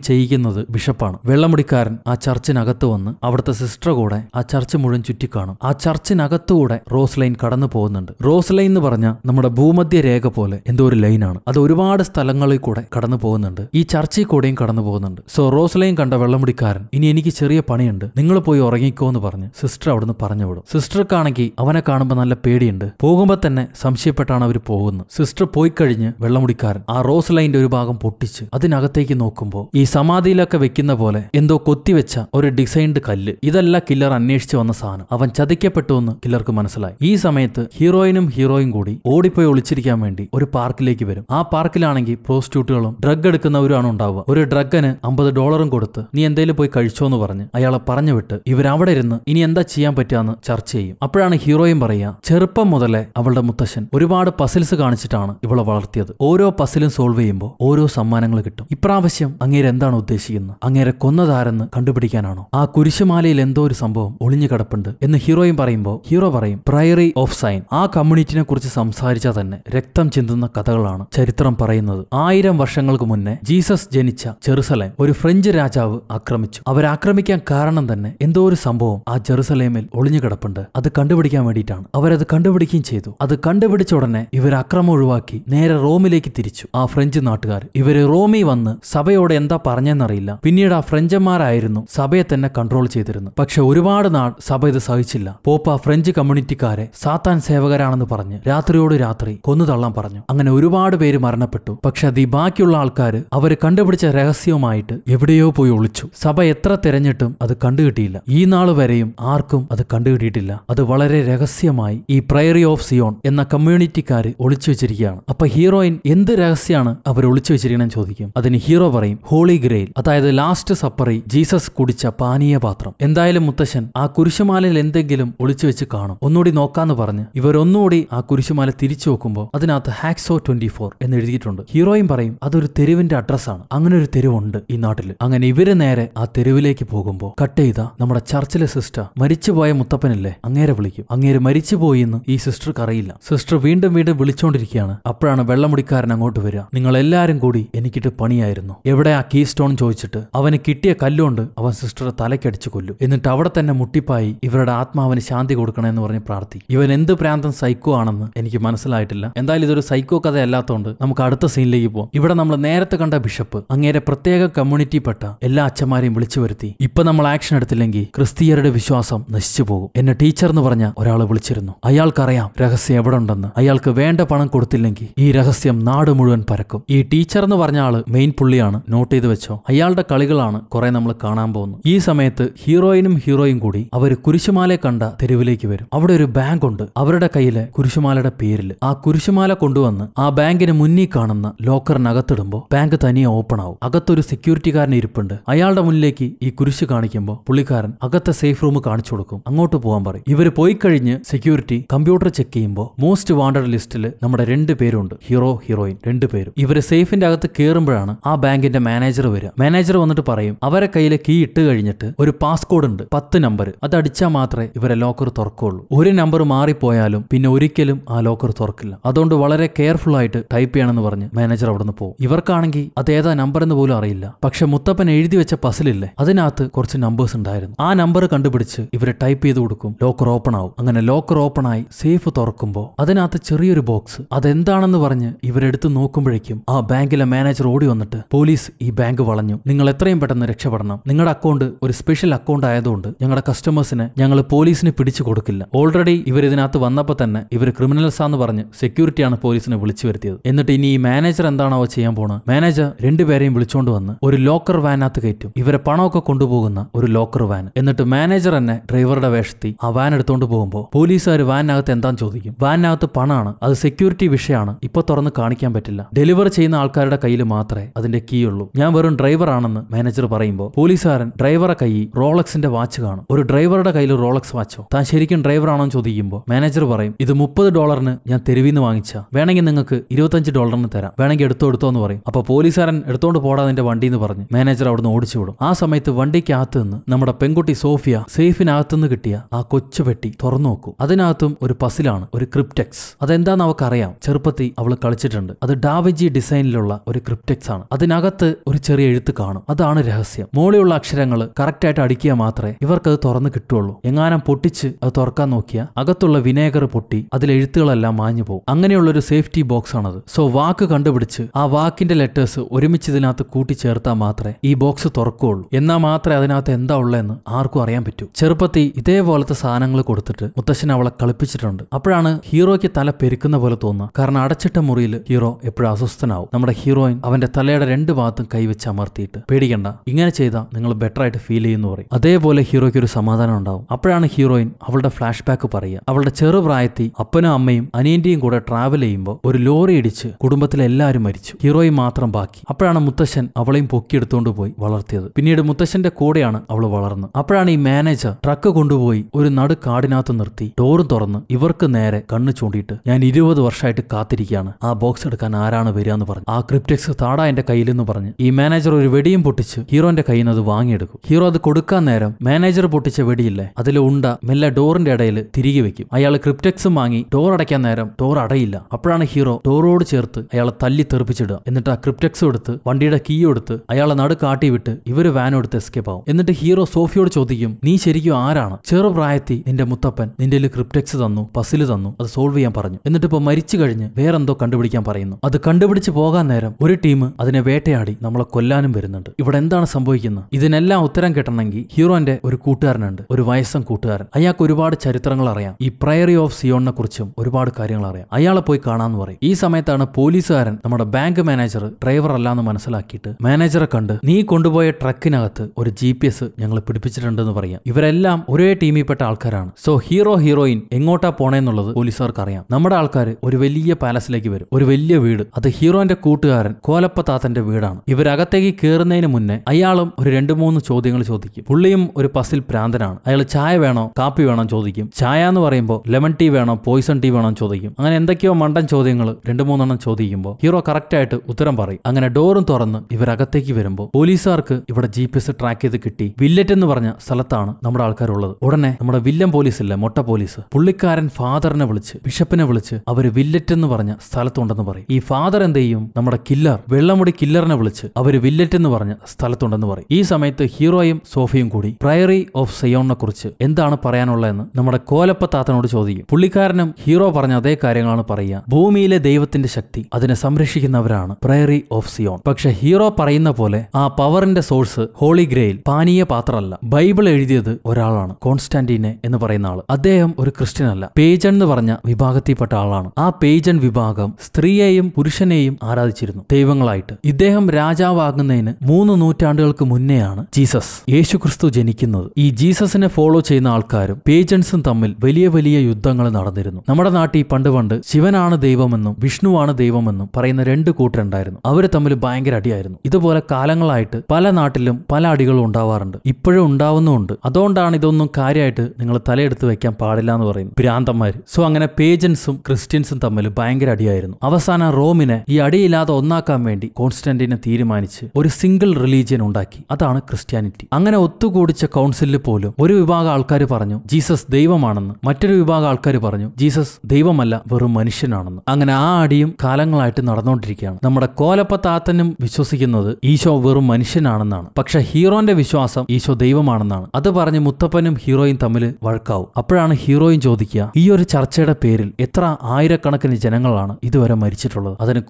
ചെയ്യിക്കുന്നത് ബിഷപ്പാണ്. വെള്ളമുടിക്കാരൻ ആ ചർച്ചിനകത്ത് വന്ന് അവിടുത്തെ സിസ്റ്റർ കൂടെ ആ ചർച്ച് മുഴുവൻ ചുറ്റിക്കാണും. ആ ചർച്ചിനകത്തുകൂടെ റോസ് ലൈൻ കടന്നു പോകുന്നുണ്ട്. റോസ് ലൈൻ എന്ന് പറഞ്ഞാൽ നമ്മുടെ ഭൂമധ്യ രേഖ പോലെ എന്തോ ഒരു ലൈനാണ് അത് ഒരുപാട് സ്ഥലങ്ങളിൽ കൂടെ കടന്നു പോകുന്നുണ്ട്. ഈ ചർച്ചിൽ കൂടെയും കടന്നു പോകുന്നുണ്ട്. സോ റോസ് ലൈൻ കണ്ട വെള്ളമുടിക്കാരൻ ഇനി എനിക്ക് ചെറിയ പണിയുണ്ട്. നിങ്ങൾ പോയി ഉറങ്ങിക്കോ എന്ന് പറഞ്ഞ് സിസ്റ്റർ അവിടുന്ന് പറഞ്ഞു വിടും. സിസ്റ്റർക്കാണെങ്കിൽ അവനെ കാണുമ്പോൾ നല്ല പേടിയുണ്ട്. പോകുമ്പോൾ തന്നെ സംശയപ്പെട്ടാണ് അവർ പോകുന്നത്. സിസ്റ്റർ പോയി കഴിഞ്ഞ് വെള്ളമുടിക്കാരൻ ആ റോസ് ലൈന്റെ ഒരു ഭാഗം പൊട്ടിച്ച് അതിനകത്തേക്ക് നോക്കുമ്പോൾ ഈ സമാധിയിലൊക്കെ വെക്കുന്ന പോലെ എന്തോ കൊത്തിവെച്ച ഒരു ഡിസൈൻഡ് കല്ല്. ഇതല്ല കില്ലർ അന്വേഷിച്ച് വന്ന സാധനം. അവൻ ചതിക്കപ്പെട്ടു എന്ന് കില്ലർക്ക് മനസ്സിലായി. ഈ സമയത്ത് ഹീറോയിനും ഹീറോയും കൂടി ഓടിപ്പോയി ഒളിച്ചിരിക്കാൻ വേണ്ടി ഒരു പാർക്കിലേക്ക് വരും. ആ പാർക്കിലാണെങ്കിൽ പ്രോസ്റ്റിറ്റ്യൂട്ടുകളും ഡ്രഗ് എടുക്കുന്നവരുമാണ് ഉണ്ടാവുക. ഒരു ഡ്രഗിന് അമ്പത് ഡോളറും കൊടുത്ത് നീ എന്തേലും പോയി കഴിച്ചോ എന്ന് പറഞ്ഞ് അയാളെ പറഞ്ഞു വിട്ട് ഇവരവിടെ ഇരുന്ന് ഇനി എന്താ ചെയ്യാൻ പറ്റുകയെന്ന് ചർച്ച ചെയ്യും. അപ്പോഴാണ് ഹീറോയും പറയുക ചെറുപ്പം മുതലേ അവളുടെ മുത്തശ്ശൻ ഒരുപാട് പസിൽസ് കാണിച്ചിട്ടാണ് ഇവളെ വളർത്തിയത്. ഓരോ പസിലും സോൾവ് ചെയ്യുമ്പോൾ ഓരോ സമ്മാനങ്ങൾ കിട്ടും. ഇപ്രാവശ്യം അങ്ങേരെന്താണ് ഉദ്ദേശിക്കുന്നത്? അങ്ങേരെ കൊന്നതാരെന്ന് കണ്ടുപിടിക്കാനാണോ? ആ കുരിശുമാലയിൽ എന്തോ ഒരു സംഭവം ഒളിഞ്ഞു കിടപ്പുണ്ട് എന്ന് ഹീറോയും പറയുമ്പോൾ ഹീറോ പറയും പ്രയറി ഓഫ് സൈൻ ആ കമ്മ്യൂണിറ്റിനെ കുറിച്ച് സംസാരിച്ചാൽ തന്നെ രക്തം ചിന്തുന്ന കഥകളാണ് ചരിത്രം പറയുന്നത്. ആയിരം വർഷങ്ങൾക്ക് മുന്നേ ജീസസ് ജനിച്ച ജെറുസലേം ഒരു ഫ്രഞ്ച് രാജാവ് ആക്രമിച്ചു. അവരാക്രമിക്കാൻ കാരണം തന്നെ എന്തോ ഒരു സംഭവം ആ ജെറുസലേമിൽ ഒളിഞ്ഞു കിടപ്പുണ്ട്. അത് കണ്ടുപിടിക്കാൻ വേണ്ടിയിട്ടാണ്. അവരത് കണ്ടുപിടിക്കുകയും ചെയ്തു. അത് കണ്ടുപിടിച്ച ഉടനെ ഇവർ അക്രമം ഒഴിവാക്കി നേരെ റോമിലേക്ക് തിരിച്ചു. ആ ഫ്രഞ്ച് നാട്ടുകാർ. ഇവർ റോമിൽ വന്ന് സഭയോട് എന്താ പറഞ്ഞെന്നറിയില്ല. പിന്നീട് ആ ഫ്രഞ്ചന്മാരായിരുന്നു സഭയെ തന്നെ കൺട്രോൾ ചെയ്തിരുന്നു പക്ഷെ ഒരുപാട് നാൾ സഭ ഇത് സഹിച്ചില്ല. പോപ്പ ഫ്രഞ്ച് കമ്മ്യൂണിറ്റിക്കാരെ സാത്താൻ സേവകരാണെന്ന് പറഞ്ഞ് രാത്രിയോട് രാത്രി കൊന്നു തള്ളാൻ പറഞ്ഞു. അങ്ങനെ ഒരുപാട് പേര് മരണപ്പെട്ടു. പക്ഷെ അത് ഈ ബാക്കിയുള്ള ആൾക്കാർ അവർ കണ്ടുപിടിച്ച രഹസ്യവുമായിട്ട് എവിടെയോ പോയി ഒളിച്ചു. സഭ എത്ര തിരഞ്ഞിട്ടും അത് കണ്ടുകിട്ടിയില്ല. ഈ നാൾ വരെയും ആർക്കും അത് കണ്ടുകിട്ടിയിട്ടില്ല. അത് വളരെ രഹസ്യമായി ഈ പ്രയറി ഓഫ് സിയോൺ എന്ന കമ്മ്യൂണിറ്റിക്കാര് ഒളിച്ചു വെച്ചിരിക്കുകയാണ്. അപ്പൊ ഹീറോയിൻ എന്ത് രഹസ്യമാണ് അവർ ഒളിച്ചു വെച്ചിരിക്കണമെന്ന് ചോദിക്കും. അതിന് ഹീറോ പറയും ഹോളി ഗ്രെയിൽ അതായത് ലാസ്റ്റ് സപ്പറി ജീസസ് കുടിച്ച പാനീയപാത്രം എന്തായാലും മുത്തശ്ശൻ ആ കുരിശുമാലയിൽ എന്തെങ്കിലും ഒളിച്ചു വെച്ച് കാണും. ഒന്നുകൂടി നോക്കാന്ന് പറഞ്ഞ് ഇവരൊന്നുകൂടി ആ കുരിശുമാല തിരിച്ചു നോക്കുമ്പോൾ അതിനകത്ത് ഹാക്സോ ട്വന്റി ഫോർ എന്ന് എഴുതിയിട്ടുണ്ട്. ഹീറോയും പറയും അതൊരു തെരുവിന്റെ അഡ്രസ്സാണ്. അങ്ങനെ ഒരു തെരുവുണ്ട് ഈ നാട്ടിൽ അങ്ങനെ ഇവർ നേരെ ആ തെരുവിലേക്ക് പോകുമ്പോൾ കട്ട് ചെയ്ത നമ്മുടെ ചർച്ചിലെ സിസ്റ്റർ മരിച്ചുപോയ മുത്തപ്പനല്ലേ? അങ്ങേരെ വിളിക്കും. അങ്ങേര് മരിച്ചുപോയി എന്ന് ഈ സിസ്റ്റർക്ക് അറിയില്ല. സിസ്റ്റർ വീണ്ടും വീണ്ടും വിളിച്ചുകൊണ്ടിരിക്കുകയാണ് അപ്പോഴാണ് വെള്ളമുടിക്കാരൻ അങ്ങോട്ട് വരിക. നിങ്ങൾ എല്ലാരും കൂടി എനിക്കിട്ട് പണിയായിരുന്നു. എവിടെ ആ കീ സ്റ്റോൺ ചോദിച്ചിട്ട് അവന് കിട്ടിയ കല്ലുകൊണ്ട് അവൻ സിസ്റ്ററെ തലക്കടിച്ചു കൊല്ലു. എന്നിട്ട് അവിടെ തന്നെ മുട്ടിപ്പായി ഇവരുടെ ആത്മാവിന് ശാന്തി കൊടുക്കണമെന്ന് പറഞ്ഞ് പ്രാർത്ഥി. ഇവൻ എന്ത് പ്രാന്തം സൈക്കോ ആണെന്ന് എനിക്ക് മനസ്സിലായിട്ടില്ല. എന്തായാലും ഇതൊരു സൈക്കോ കഥ അല്ലാത്തതുകൊണ്ട് നമുക്ക് അടുത്ത സീനിലേക്ക് പോകാം ഇവിടെ നമ്മൾ നേരത്തെ കണ്ട ബിഷപ്പ് അങ്ങേരെ പ്രത്യേക കമ്മ്യൂണിറ്റി പെട്ട എല്ലാ അച്ഛന്മാരെയും വിളിച്ചു വരുത്തി. ഇപ്പൊ നമ്മൾ ആക്ഷൻ എടുത്തില്ലെങ്കിൽ ക്രിസ്തീയരുടെ വിശ്വാസം നശിച്ചു പോകും. എന്നെ ടീച്ചർ എന്ന് പറഞ്ഞ ഒരാൾ വിളിച്ചിരുന്നു. അയാൾക്കറിയാം രഹസ്യം എവിടെ ഉണ്ടെന്ന്. അയാൾക്ക് വേണ്ട പണം കൊടുത്തില്ലെങ്കിൽ ഈ രഹസ്യം നാട് മുഴുവൻ പരക്കും. ഈ ടീച്ചർ എന്ന് പറഞ്ഞ ആൾ മെയിൻ പുള്ളിയാണ്. നോട്ട് ചെയ്ത് വെച്ചോ. അയാളുടെ കളികളാണ് കുറെ നമ്മൾ കാണാൻ പോകുന്നത്. ഈ സമയത്ത് ഹീറോയിനും ഹീറോയും കൂടി അവർ കുരിശുമാലയെ കണ്ട തെരുവിലേക്ക് വരും. അവിടെ ഒരു ബാങ്ക് ഉണ്ട്. അവരുടെ കയ്യിലെ കുരിശുമാലയുടെ പേരിൽ ആ കുരിശുമാല കൊണ്ടുവന്ന് ആ ബാങ്കിന് മുന്നിൽ കാണുന്ന ലോക്കറിനകത്തിടുമ്പോൾ ബാങ്ക് തനിയെ ഓപ്പൺ ആവും. അകത്തൊരു സെക്യൂരിറ്റിക്കാരൻ ഇരിപ്പുണ്ട്. അയാളുടെ മുന്നിലേക്ക് ഈ കുരിശ് കാണിക്കുമ്പോൾ പുള്ളിക്കാരൻ അകത്തെ സേഫ് റൂം കാണിച്ചു കൊടുക്കും. അങ്ങോട്ട് പോകാൻ പറയും. ഇവർ പോയി കഴിഞ്ഞ് സെക്യൂരിറ്റി കമ്പ്യൂട്ടർ ചെക്ക് ചെയ്യുമ്പോൾ മോസ്റ്റ് വാണ്ടഡ് ലിസ്റ്റിൽ നമ്മുടെ രണ്ട് പേരുണ്ട്. ഹീറോ ഹീറോയിൻ രണ്ട് പേരും. ഇവർ സേഫിന്റെ അകത്ത് കയറുമ്പോഴാണ് ആ ബാങ്കിന്റെ മാനേജർ വരിക. മാനേജർ വന്നിട്ട് പറയും അവരെ കയ്യിൽ കീ ഇട്ട് കഴിഞ്ഞിട്ട് ഒരു പാസ്കോഡ് ഉണ്ട് പത്ത് നമ്പർ അത് അടിച്ചാൽ മാത്രമേ ഇവരെ ലോക്കർ തുറക്കുള്ളൂ. ഒരു നമ്പർ മാറിപ്പോയാലും പിന്നെ ഒരിക്കലും ആ ലോക്കർ തുറക്കില്ല. അതുകൊണ്ട് വളരെ കെയർഫുൾ ആയിട്ട് ടൈപ്പ് ചെയ്യണമെന്ന് പറഞ്ഞ് മാനേജർ അവിടുന്ന് പോകും ഇവർക്കാണെങ്കിൽ അത് ഏതാ നമ്പർ എന്ന് പോലും അറിയില്ല. പക്ഷെ മുത്തപ്പൻ എഴുതി വെച്ച പസിലില്ലേ അതിനകത്ത് കുറച്ച് നമ്പേഴ്സ് ഉണ്ടായിരുന്നു. ആ നമ്പർ കണ്ടുപിടിച്ച് ഇവരെ ടൈപ്പ് ചെയ്ത് കൊടുക്കും ലോക്കർ ഓപ്പൺ ആവും. അങ്ങനെ ലോക്കർ ഓപ്പൺ ആയി സേഫ് തുറക്കുമ്പോൾ അതിനകത്ത് ചെറിയൊരു ബോക്സ്. അതെന്താണെന്ന് പറഞ്ഞ് ഇവരെടുത്ത് നോക്കുമ്പോഴേക്കും ആ ബാങ്കിലെ മാനേജർ ഓടി വന്നിട്ട് പോലീസ് ഈ ബാങ്ക് വളഞ്ഞു. നിങ്ങൾ എത്രയും പെട്ടെന്ന് രക്ഷപ്പെടണം. നിങ്ങളുടെ അക്കൗണ്ട് ഒരു സ്പെഷ്യൽ അക്കൗണ്ട് ആയതുകൊണ്ട് ഞങ്ങളുടെ കസ്റ്റമേഴ്സിന് ഞങ്ങൾ പോലീസിന് പിടിച്ചു കൊടുക്കില്ല. ഓൾറെഡി ഇവർ ഇതിനകത്ത് വന്നപ്പോൾ തന്നെ ഇവർ ക്രിമിനൽസ് ആന്ന് പറഞ്ഞ് സെക്യൂരിറ്റിയാണ് പോലീസിനെ വിളിച്ചു വരുത്തിയത്. എന്നിട്ട് ഇനി ഈ മാനേജർ എന്താണോ ചെയ്യാൻ പോണത് മാനേജർ രണ്ടുപേരെയും വിളിച്ചുകൊണ്ട് വന്ന് ഒരു ലോക്കർ വാനകത്ത് കയറ്റും. ഇവരെ പണമൊക്കെ കൊണ്ടുപോകുന്ന ഒരു ലോക്കർ വാൻ. എന്നിട്ട് മാനേജർ തന്നെ ഡ്രൈവറുടെ വേഷത്തി ആ വാൻ എടുത്തോണ്ട് പോകുമ്പോൾ പോലീസുകാർ വാനിനകത്ത് എന്താന്ന് ചോദിക്കും. വാനിനകത്ത് പണമാണ് അത് സെക്യൂരിറ്റി വിഷയമാണ് ഇപ്പൊ തുറന്ന് കാണിക്കാൻ പറ്റില്ല. ഡെലിവർ ചെയ്യുന്ന ആൾക്കാരുടെ കയ്യിൽ മാത്രമേ അതിന്റെ കീ ഉള്ളൂ. ഞാൻ വെറും ഡ്രൈവർ ആണെന്ന് മാനേജർ പറയുമ്പോൾ പോലീസുകാരൻ ഡ്രൈവറെ കൈ റോളക്സിന്റെ വാച്ച് കാണും. ഒരു ഡ്രൈവറുടെ കയ്യിൽ റോളക്സ് വാച്ചോ താൻ ശരിക്കും എന്ന് ചോദിക്കുമ്പോൾ മാനേജർ പറയും ഇത് മുപ്പത് ഡോളറിന് ഞാൻ തെരുവിന്ന് വാങ്ങിച്ച. വേണമെങ്കിൽ നിങ്ങൾക്ക് ഇരുപത്തഞ്ച് ഡോളറിന് തരാം. വേണമെങ്കിൽ എടുത്തോ എടുത്തോ എന്ന് പറയും. അപ്പോൾ പോലീസുകാരൻ എടുത്തോണ്ട് പോടാ നിന്റെ വണ്ടി എന്ന് പറഞ്ഞ് മാനേജർ അവിടുന്ന് ഓടിച്ചു ആ സമയത്ത് വണ്ടിക്കകത്ത് നിന്ന് നമ്മുടെ പെൺകുട്ടി സോഫിയ സേഫിനകത്തുനിന്ന് കിട്ടിയ ആ കൊച്ചു പെട്ടി തുറന്നു നോക്കൂ. അതിനകത്തും ഒരു പസിലാണ് ഒരു ക്രിപ്റ്റെക്സ് അതെന്താന്ന് അവക്കറിയാം? ചെറുപ്പത്തിൽ അവൾ കളിച്ചിട്ടുണ്ട്. അത് ഡാവിജി ഡിസൈനിൽ പോർഷനിലുള്ള ഒരു ക്രിപ്റ്റെക്സ് ആണ്. അതിനകത്ത് ഒരു ചെറിയ എഴുത്ത് കാണും. അതാണ് രഹസ്യം. മോളിയുള്ള അക്ഷരങ്ങൾ കറക്റ്റായിട്ട് അടിക്കുക മാത്രമേ ഇവർക്കത് തുറന്ന് കിട്ടുള്ളൂ എങ്ങാനും പൊട്ടിച്ച് അത് തുറക്കാൻ നോക്കിയാൽ അകത്തുള്ള വിനേഗർ പൊട്ടി അതിൽ എഴുത്തുകളെല്ലാം മാഞ്ഞു പോകും. അങ്ങനെയുള്ള ഒരു സേഫ്റ്റി ബോക്സ് ആണത്. സോ വാക്ക് കണ്ടുപിടിച്ച് ആ വാക്കിന്റെ ലെറ്റേഴ്സ് ഒരുമിച്ച് ഇതിനകത്ത് കൂട്ടിച്ചേർത്താൽ മാത്രമേ ഈ ബോക്സ് തുറക്കുകയുള്ളൂ. എന്നാൽ മാത്രമേ അതിനകത്ത് എന്താ ഉള്ളതെന്ന് ആർക്കും അറിയാൻ പറ്റൂ. ചെറുപ്പത്തി ഇതേപോലത്തെ സാധനങ്ങൾ കൊടുത്തിട്ട് മുത്തശ്ശൻ അവളെ കളിപ്പിച്ചിട്ടുണ്ട്. അപ്പോഴാണ് ഹീറോയ്ക്ക് തല പെരുക്കുന്ന പോലെ തോന്നുക. കാരണം അടച്ചിട്ട മുറിയിൽ ഹീറോ എപ്പോഴും അസ്വസ്ഥനാവും. നമ്മുടെ ഹീറോയിൻ അവന്റെ തലയുടെ രണ്ട് ഭാഗത്തും കൈവച്ച് അമർത്തിയിട്ട് പേടിക്കണ്ട ഇങ്ങനെ ചെയ്താൽ നിങ്ങൾ ബെറ്റർ ആയിട്ട് ഫീൽ ചെയ്യുന്നു പറയും. അതേപോലെ ഹീറോയ്ക്ക് ഒരു സമാധാനം ഉണ്ടാവും. അപ്പോഴാണ് ഹീറോയിൻ അവളുടെ ഫ്ലാഷ് ബാക്ക് പറയുക. അവളുടെ ചെറുപ്രായത്തിൽ അപ്പനും അമ്മയും അനിയന്റെയും കൂടെ ട്രാവൽ ചെയ്യുമ്പോൾ ഒരു ലോറി ഇടിച്ച് കുടുംബത്തിലെ എല്ലാവരും മരിച്ചു. ഹീറോയും മാത്രം ബാക്കി. അപ്പോഴാണ് മുത്തശ്ശൻ അവളെയും പൊക്കിയെടുത്തുകൊണ്ട് പോയി വളർത്തിയത്. പിന്നീട് മുത്തശ്ശന്റെ കൂടെയാണ് അവൾ വളർന്നത്. അപ്പോഴാണ് ഈ മാനേജർ ട്രക്ക് കൊണ്ടുപോയി ഒരു നടു കാടിനകത്ത് നിർത്തി ഡോറും തുറന്ന് ഇവർക്ക് നേരെ കണ്ണു ചൂണ്ടിയിട്ട് ഞാൻ ഇരുപത് വർഷമായിട്ട് കാത്തിരിക്കുകയാണ്. ആ ബോക്സ് എടുക്കാൻ ആരാണ് വരിക എന്ന് പറഞ്ഞു. ആ ക്രിപ്റ്റിക്സ് താടാ എന്റെ കയ്യിലെന്ന് പറഞ്ഞ് ഈ മാനേജർ ഒരു വെടിയും പൊട്ടിച്ച് ഹീറോന്റെ കയ്യിൽ നിന്ന് അത് വാങ്ങിയെടുക്കും. ഹീറോ അത് കൊടുക്കാൻ നേരം മാനേജർ പൊട്ടിച്ച വെടിയില്ലേ? അതിൽ ഉണ്ട മെല്ലെ ഡോറിന്റെ ഇടയിൽ തിരികെ വെക്കും. അയാൾ ക്രിപ്റ്റെക്സും വാങ്ങി ഡോർ അടയ്ക്കാൻ നേരം ഡോർ അടയില്ല. അപ്പോഴാണ് ഹീറോ ഡോറോട് ചേർത്ത് അയാളെ തല്ലി തെറിപ്പിച്ചിടുക. എന്നിട്ട് ആ ക്രിപ്റ്റെക്സും എടുത്ത് വണ്ടിയുടെ കീ എടുത്ത് അയാളെ നടു കാട്ടി വിട്ട് ഇവർ വാൻ എടുത്ത് എസ്കേപ്പ് ആവും. എന്നിട്ട് ഹീറോ സോഫിയോട് ചോദിക്കും നീ ശരിക്കും ആരാണ്? ചെറുപ്രായത്തിൽ നിന്റെ മുത്തപ്പൻ നിന്റെ ക്രിപ്റ്റെക്സ് തന്നു പസിൽ തന്നു അത് സോൾവ് ചെയ്യാൻ പറഞ്ഞു. എന്നിട്ട് ഇപ്പൊ മരിച്ചു കഴിഞ്ഞ് വേറെന്തോ കണ്ടുപിടിക്കാൻ പറയുന്നു. അത് കണ്ടുപിടിച്ച് പോകാൻ നേരം ഒരു ടീം അതിനെ വേട്ടയാടി നമ്മളെ കൊല്ലാനും വരുന്നുണ്ട്. ഇവിടെ എന്താണ് സംഭവിക്കുന്നത്? ഇതിനെല്ലാം ഉത്തരം കിട്ടണമെങ്കിൽ ഹീറോന്റെ ഒരു കൂട്ടുകാരനുണ്ട്. ഒരു വയസ്സൻ കൂട്ടുകാരൻ. അയാൾക്ക് ഒരുപാട് ചരിത്രങ്ങൾ അറിയാം. ഈ പ്രയറി ഓഫ് സിയോണിനെ കുറിച്ചും ഒരുപാട് കാര്യങ്ങൾ അറിയാം. അയാളെ പോയി കാണാന്ന് പറയും. ഈ സമയത്താണ് പോലീസുകാരൻ നമ്മുടെ ബാങ്ക് മാനേജർ ഡ്രൈവർ അല്ലാന്ന് മനസ്സിലാക്കിയിട്ട് മാനേജറെ കണ്ട് നീ കൊണ്ടുപോയ ട്രക്കിനകത്ത് ഒരു ജി പി എസ് ഞങ്ങൾ പിടിപ്പിച്ചിട്ടുണ്ടെന്ന് പറയാം. ഇവരെല്ലാം ഒരേ ടീമിൽപ്പെട്ട ആൾക്കാരാണ്. സോ ഹീറോ ഹീറോയിൻ എങ്ങോട്ടാ പോണേന്നുള്ളത് പോലീസുകാർക്ക് അറിയാം നമ്മുടെ ആൾക്കാർ ഒരു വലിയ പാലസിലേക്ക് വരും. ഒരു വലിയ വീട്. അത് ഹീറോന്റെ കൂട്ടുകാരൻ കോലപ്പത്താത്തന്റെ വീടാണ്. ഇവരകത്തേക്ക് കയറുന്നതിന് മുന്നേ അയാളും ഒരു രണ്ട് മൂന്ന് ചോദ്യങ്ങൾ ചോദിക്കും. പുള്ളിയും ഒരു പസിൽ പ്രാന്തനാണ്. അയാൾ ചായ വേണോ കാപ്പി വേണോ ചോദിക്കും. ചായ എന്ന് പറയുമ്പോൾ ലെമൺ ടീ വേണോ പോയിസൺ ടീ വേണോ ചോദിക്കും. അങ്ങനെ എന്തൊക്കെയോ മണ്ടൻ ചോദ്യങ്ങൾ രണ്ട് മൂന്നെണ്ണം ചോദിക്കുമ്പോൾ ഹീറോ കറക്റ്റ് ആയിട്ട് ഉത്തരം പറയും. അങ്ങനെ ഡോറും തുറന്ന് ഇവരകത്തേക്ക് വരുമ്പോൾ പോലീസുകാർക്ക് ഇവിടെ ജി പി എസ് ട്രാക്ക് ചെയ്ത് കിട്ടി. വില്ലറ്റ് എന്ന് പറഞ്ഞ സ്ഥലത്താണ് നമ്മുടെ ആൾക്കാരുള്ളത്. ഉടനെ നമ്മുടെ വില്ലൻ പോലീസ് ഇല്ലേ മൊട്ട പോലീസ്? പുള്ളിക്കാരൻ ഫാദറിനെ വിളിച്ച് ബിഷപ്പിനെ വിളിച്ച് അവർ വില്ലറ്റ് എന്ന് പറഞ്ഞ സ്ഥലത്തുണ്ടെന്ന് പറയും. ഈ ഫാദർ എന്ത് ചെയ്യും? നമ്മുടെ കില്ലർ വെള്ളമുടി കില്ലറിനെ വിളിച്ച് അവർ വില്ലറ്റ് എന്ന് പറഞ്ഞ സ്ഥലത്തുണ്ടെന്ന് പറയും. ഈ സമയത്ത് ഹീറോയും സോഫിയും കൂടി പ്രയറി ഓഫ് സയോണിനെ കുറിച്ച് എന്താണ് പറയാനുള്ളതെന്ന് നമ്മുടെ കോലപ്പത്താത്തനോട് ചോദിക്കും. പുള്ളിക്കാരനും ഹീറോ പറഞ്ഞ അതേ കാര്യങ്ങളാണ് പറയുക. ഭൂമിയിലെ ദൈവത്തിന്റെ ശക്തി അതിനെ സംരക്ഷിക്കുന്നവരാണ് പ്രയറി ഓഫ് സിയോൺ പക്ഷെ ഹീറോ പറയുന്ന പോലെ ആ പവറിന്റെ സോഴ്സ് ഹോളി ഗ്രേയിൽ പാനീയ പാത്രമല്ല. ബൈബിൾ എഴുതിയത് ഒരാളാണ് കോൺസ്റ്റാന്റീനെ എന്ന് പറയുന്ന ആൾ. അദ്ദേഹം ഒരു ക്രിസ്ത്യൻ അല്ല പേജൻ എന്ന് പറഞ്ഞ വിഭാഗത്തിൽപ്പെട്ട ആളാണ്. ആ പേജൻ വിഭാഗം സ്ത്രീയെയും പുരുഷനെയും ആരാധിച്ചിരുന്നു. ദൈവങ്ങളായിട്ട്. ഇദ്ദേഹം രാജാവാകുന്നതിന് മൂന്ന് നൂറ്റാണ്ടുകൾക്ക് മുന്നെയാണ് ജീസസ് യേശുക്രിസ്തു ജനിക്കുന്നത്. ഈ ജീസസിനെ ഫോളോ ചെയ്യുന്ന ആൾക്കാരും പേജൻസും തമ്മിൽ വലിയ വലിയ യുദ്ധങ്ങൾ നടന്നിരുന്നു. നമ്മുടെ നാട്ടിൽ പണ്ട് പണ്ട് ശിവനാണ് ദൈവമെന്നും വിഷ്ണുവാണ് ദൈവമെന്നും പറയുന്ന രണ്ട് കൂട്ടരുണ്ടായിരുന്നു. അവർ തമ്മിൽ ഭയങ്കര അടിയായിരുന്നു. ഇതുപോലെ കാലങ്ങളായിട്ട് പല നാട്ടിലും പല അടികളും ഉണ്ടാവാറുണ്ട്. ഇപ്പോഴും ഉണ്ടാവുന്നുമുണ്ട്. അതുകൊണ്ടാണ് ഇതൊന്നും കാര്യമായിട്ട് നിങ്ങൾ തലയെടുത്ത് വെക്കാൻ പാടില്ല എന്ന് പറയുന്നത്. ഭ്രാന്തന്മാര്. സോ അങ്ങനെ പേജൻസും ക്രിസ്ത്യൻസും തമ്മിൽ ഭയങ്കര അടിയായിരുന്നു. അവസാനം റോമിനെ ഈ അടിയില്ലാതെ ഒന്നാക്കാൻ വേണ്ടി കോൺസ്റ്റന്റിനെ തീരുമാനിച്ച് ഒരു സിംഗിൾ റിലീജിയൻ ഉണ്ടാക്കി. അതാണ് ക്രിസ്ത്യാനിറ്റി. അങ്ങനെ ഒത്തുകൂടിച്ച കൗൺസിലിൽ പോലും ഒരു വിഭാഗം ആൾക്കാർ പറഞ്ഞു ജീസസ് ദൈവമാണെന്ന്. മറ്റൊരു വിഭാഗം ആൾക്കാർ പറഞ്ഞു ജീസസ് ദൈവമല്ല വെറും മനുഷ്യനാണെന്ന്. അങ്ങനെ ആ അടിയും കാലങ്ങളായിട്ട് നടന്നുകൊണ്ടിരിക്കുകയാണ്. നമ്മുടെ കോലപ്പത്താത്തനും വിശ്വസിക്കുന്നത് ഈശോ വെറും മനുഷ്യനാണെന്നാണ്. പക്ഷെ ഹീറോന്റെ വിശ്വാസം ഈശോ ദൈവമാണെന്നാണ്. അത് പറഞ്ഞ് മുത്തപ്പനും ഹീറോയും തമ്മിൽ വഴക്കാവും. അപ്പോഴാണ് ഹീറോയും ചോദിക്കുക ഈ ഒരു ചർച്ചയുടെ പേരിൽ എത്ര ആയിരക്കണക്കിന് ജനങ്ങളാണ് ഇതുവരെ മരിച്ചിട്ടുള്ളത്? അതിന്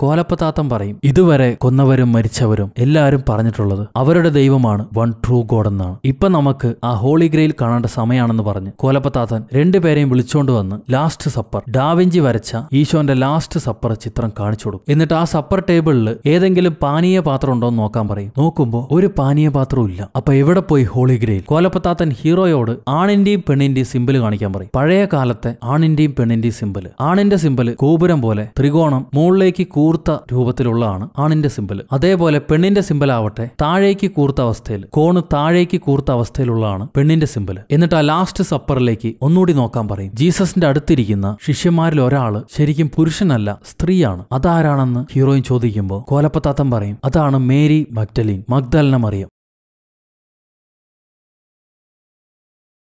കോലപ്പത്താത്തം പറയും. ഇതുവരെ കൊന്നവരും മരിച്ചവരും എല്ലാവരും പറഞ്ഞിട്ടുള്ളത് അവരുടെ ദൈവമാണ് വൺ ട്രൂ ഗോഡ് എന്നാണ്. ഇപ്പൊ നമുക്ക് ആ ഹോളി ഗ്രയിൽ കാണേണ്ട സമയമാണെന്ന് പറഞ്ഞ് കോലപ്പത്താതൻ രണ്ടുപേരെയും വിളിച്ചുകൊണ്ട് വന്ന് ലാസ്റ്റ് സപ്പർ ഡാവിഞ്ചി വരച്ച ഈശോന്റെ ലാസ്റ്റ് സപ്പർ ചിത്രം കാണിച്ചു കൊടുക്കും. എന്നിട്ട് ആ സപ്പർ ടേബിളിൽ ഏതെങ്കിലും പാനീയ പാത്രം ഉണ്ടോ എന്ന് നോക്കാൻ പറയും. നോക്കുമ്പോൾ ഒരു പാനീയ പാത്രവും ഇല്ല. അപ്പൊ എവിടെ പോയി ഹോളി ഗ്രയിൽ കോലപ്പത്താത്തൻ ഹീറോയോട് ആണിന്റെയും പെണ്ണിന്റെയും സിമ്പിൾ കാണിക്കാൻ പറയും. പഴയ കാലത്തെ ആണിന്റെയും പെണ്ണിന്റെയും സിമ്പിൾ ആണിന്റെ സിമ്പിൾ ഗോപുരം പോലെ ത്രികോണം മുകളിലേക്ക് കൂർത്ത രൂപത്തിലുള്ളതാണ് ആണിന്റെ സിമ്പിൾ അതേപോലെ പെണ്ണിന്റെ സിമ്പിൾ ആവട്ടെ താഴേക്ക് കൂർത്ത അവസ്ഥയിൽ കോണ് താഴേക്ക് കൂർത്ത അവസ്ഥയിലുള്ളതാണ് പെണ്ണിന്റെ സിമ്പിൾ എന്നിട്ട് ആ ലാസ്റ്റ് സപ്പറിലേക്ക് ഒന്നുകൂടി നോക്കാൻ പറയും. ജീസസിന്റെ അടുത്തിരിക്കുന്ന ശിഷ്യന്മാരിൽ ഒരാൾ ശരിക്കും പുരുഷനല്ല സ്ത്രീയാണ്. അതാരാണെന്ന് ഹീറോയിൻ ചോദിക്കുമ്പോൾ കോലപ്പത്താത്തം പറയും അതാണ് മേരി മഗ്ഡലിൻ മക്ദലിനെ മറിയം.